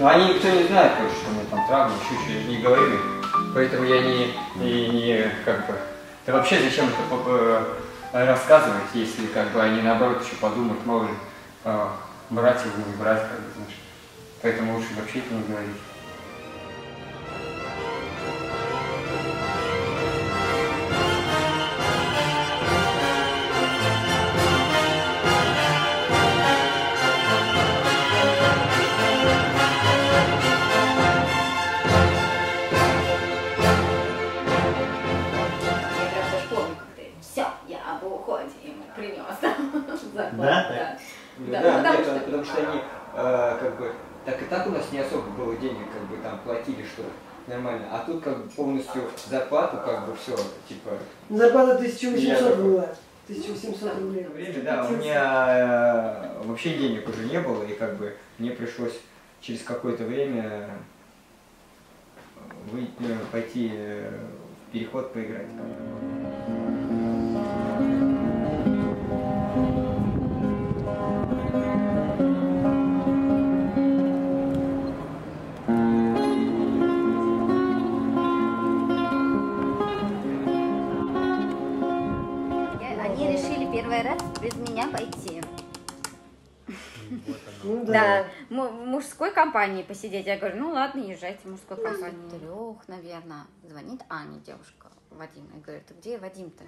Ну, они никто не знает, короче, что у меня там травма, еще что, я не говорю. Поэтому я не, не, не как бы... Да вообще зачем это э, рассказывать, если как бы они наоборот еще подумают, ли, э, брать его, не брать, как бы, знаешь. Поэтому лучше вообще это не говорить. У нас не особо было денег, как бы там платили что нормально, а тут как бы полностью зарплату как бы все типа Зарплата 1800 Я- была. 1800 рублей. время, да, у меня э, вообще денег уже не было и как бы мне пришлось через какое-то время э, пойти э, в переход поиграть. Да, в мужской компании посидеть. Я говорю, ну ладно, езжайте в мужской компании. Трех, наверное. Звонит Аня, девушка, Вадим, и говорит, «Ты где Вадим-то?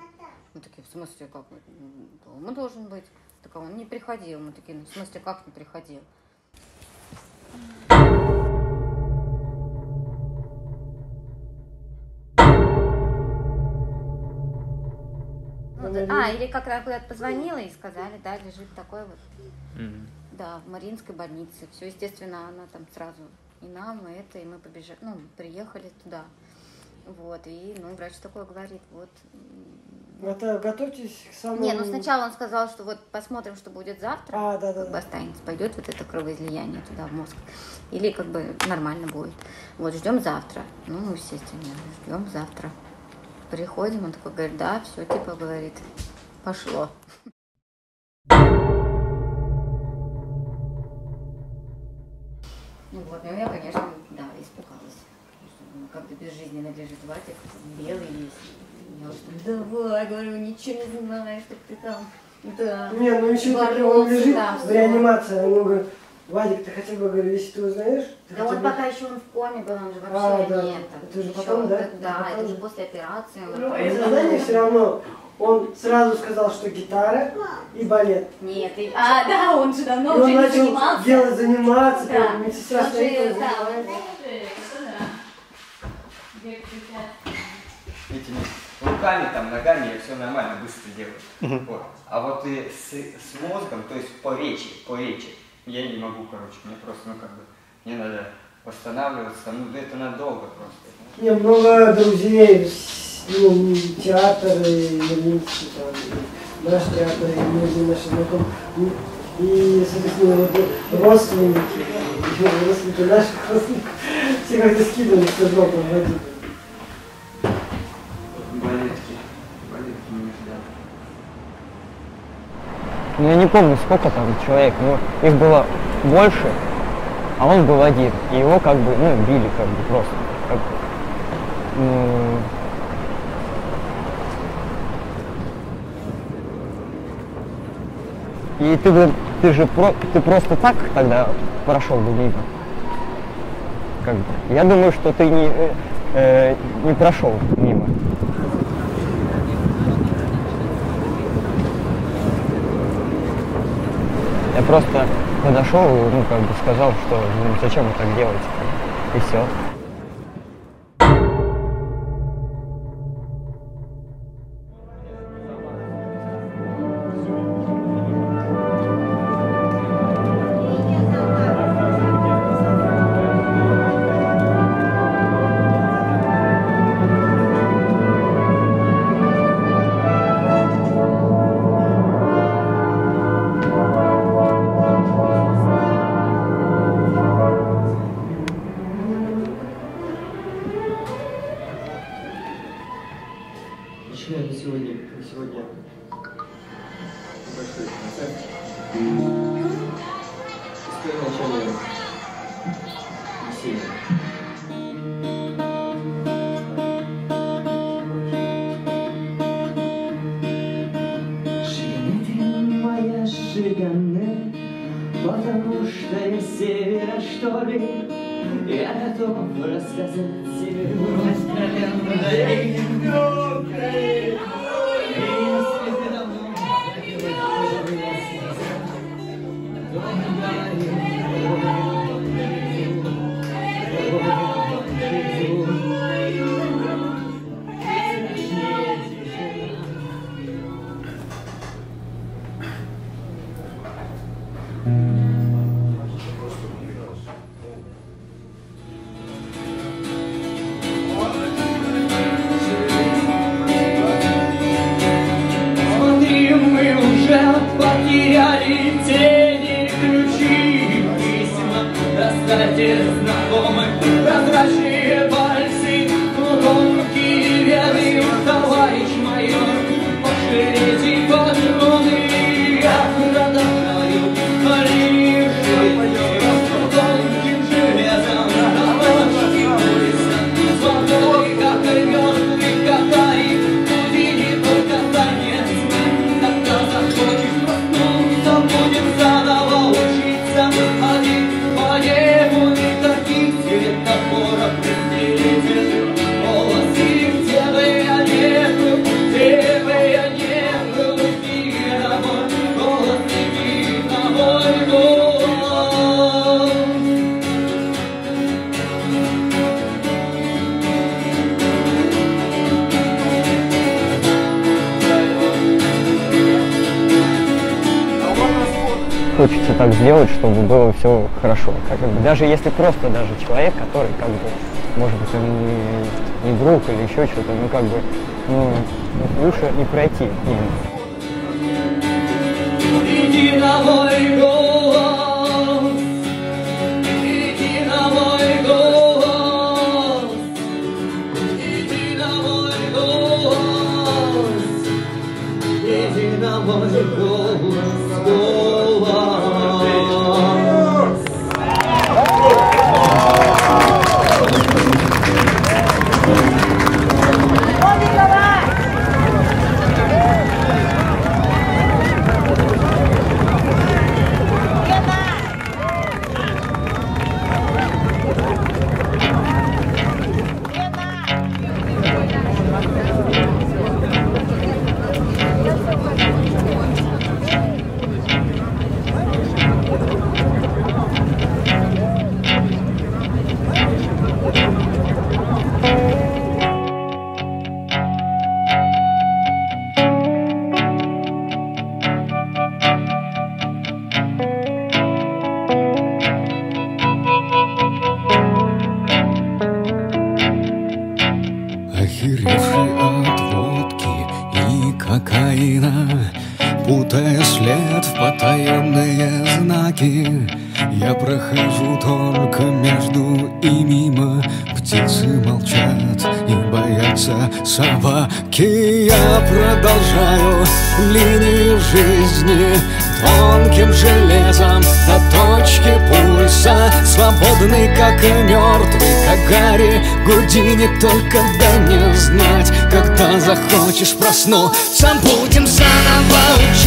Мы такие, в смысле, как? М, Дома должен быть. Так а он не приходил. Мы такие, ну в смысле, как не приходил? Ну, а, или как раз куда-то позвонила и сказали, да, лежит такой вот да, в Мариинской больнице. Все, естественно, она там сразу и нам, и это, и мы побежали, ну, приехали туда. Вот, и, ну, врач такой говорит, вот. Это готовьтесь к самому... Не, ну сначала он сказал, что вот посмотрим, что будет завтра. А, да, да, как бы да. останется, пойдет вот это кровоизлияние туда, в мозг. Или как бы нормально будет. Вот, ждем завтра. Ну, естественно, ждем завтра. Приходим, он такой говорит, да, все, типа говорит, пошло. Что, ну, Как-то безжизненно лежит Вадик, белый весь. Я вот, давай, говорю, ничего не знаешь, что ты там. Да. Не, ну еще так он лежит да, в реанимации, а ему говорят, Вадик, ты хотя бы, говорю, если ты узнаешь, ты Да он бы- пока еще он в коме был, он же А, вообще да. нет. Это уже Ещё потом, да? это- Да, Потом. это уже после операции. он Ну, там- из сознания все равно он сразу сказал, что гитара и балет. Нет, и- а, да, он же давно И он уже не начал занимался. делать, заниматься, Да. прям медсестра Он стоит, же, он да, занимается. Этими руками, там, ногами я все нормально, быстро делаю. Вот. А вот и с, с мозгом, то есть по речи, по речи, я не могу, короче, мне просто, ну как бы, мне надо восстанавливаться, ну это надолго просто. Не, много друзей, с- ну, театр, и Мариинский, там, и наш театр, и многие наши знакомые. И, и, соответственно, вот, родственники, родственники наших родственников, все как-то скидывали, что дропом Ну, я не помню, сколько там человек, но их было больше, а он был один. И его как бы, ну, били как бы просто. Как ну, И ты, бы- ты же про, ты просто так тогда прошел бы мимо. Как бы. Я думаю, что ты не, э, э, не прошел мимо. Я просто подошел и ну, как бы сказал, что ну, зачем вы так делаете. И все. Сегодня, на сегодня большой концерт? Потому что я севера, что ли, я готов рассказать тебе. Откровенно. Если Spirit. Хочется так сделать, чтобы было все хорошо. Как бы, даже если просто даже человек, который как бы, может быть, он не, не друг или еще что-то, ну как бы, ну, лучше не пройти. Голос, иди на мой голос, иди на мой голос, иди на мой голос, кокаина Путая след в потаенные знаки Я прохожу только между и мимо Птицы молчат и боятся собаки. Я продолжаю линию жизни Тонким железом. До точки пульса Свободный, как и мертвый, как Гарри Гудини. Только дай мне знать, когда захочешь проснуться. Будем заново учиться